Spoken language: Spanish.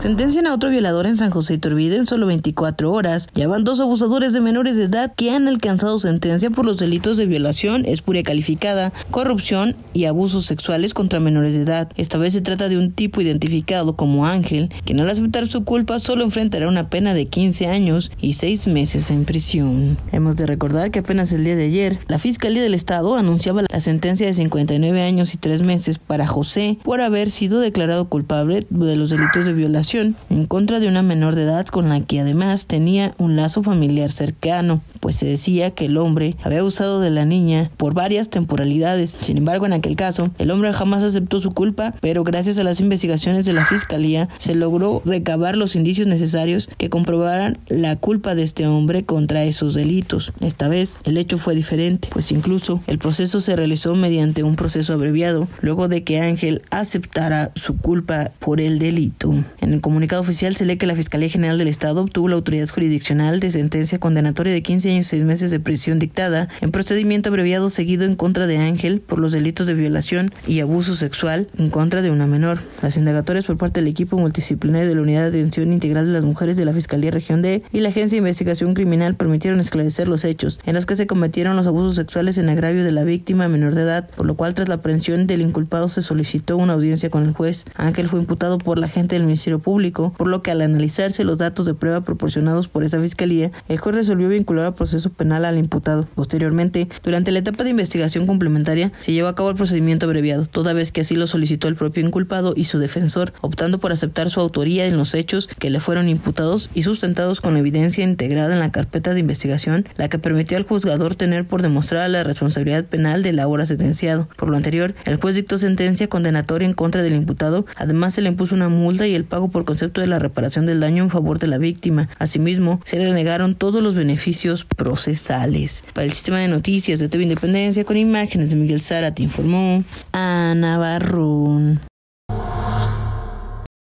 Sentencian a otro violador en San José Iturbide en solo 24 horas. Ya van dos abusadores de menores de edad que han alcanzado sentencia por los delitos de violación, espuria calificada, corrupción y abusos sexuales contra menores de edad. Esta vez se trata de un tipo identificado como Ángel, quien al aceptar su culpa solo enfrentará una pena de 15 años y 6 meses en prisión. Hemos de recordar que apenas el día de ayer, la Fiscalía del Estado anunciaba la sentencia de 59 años y 3 meses para José por haber sido declarado culpable de los delitos de violación en contra de una menor de edad con la que además tenía un lazo familiar cercano, pues se decía que el hombre había abusado de la niña por varias temporalidades. Sin embargo, en aquel caso, el hombre jamás aceptó su culpa, pero gracias a las investigaciones de la Fiscalía se logró recabar los indicios necesarios que comprobaran la culpa de este hombre contra esos delitos. Esta vez, el hecho fue diferente, pues incluso el proceso se realizó mediante un proceso abreviado, luego de que Ángel aceptara su culpa por el delito. En el comunicado oficial se lee que la Fiscalía General del Estado obtuvo la autoridad jurisdiccional de sentencia condenatoria de 15 años y 6 meses de prisión dictada en procedimiento abreviado seguido en contra de Ángel por los delitos de violación y abuso sexual en contra de una menor. Las indagatorias por parte del equipo multidisciplinario de la Unidad de Atención Integral de las Mujeres de la Fiscalía Región D y la Agencia de Investigación Criminal permitieron esclarecer los hechos en los que se cometieron los abusos sexuales en agravio de la víctima menor de edad, por lo cual tras la aprehensión del inculpado se solicitó una audiencia con el juez. Ángel fue imputado por la agente del Ministerio Público, por lo que al analizarse los datos de prueba proporcionados por esa fiscalía, el juez resolvió vincular al proceso penal al imputado. Posteriormente, durante la etapa de investigación complementaria, se llevó a cabo el procedimiento abreviado, toda vez que así lo solicitó el propio inculpado y su defensor, optando por aceptar su autoría en los hechos que le fueron imputados y sustentados con evidencia integrada en la carpeta de investigación, la que permitió al juzgador tener por demostrada la responsabilidad penal del ahora sentenciado. Por lo anterior, el juez dictó sentencia condenatoria en contra del imputado, además se le impuso una multa y el pago por concepto de la reparación del daño en favor de la víctima. Asimismo, se le negaron todos los beneficios procesales. Para el sistema de noticias de TV Independencia con imágenes de Miguel Zárate informó Ana Barrún.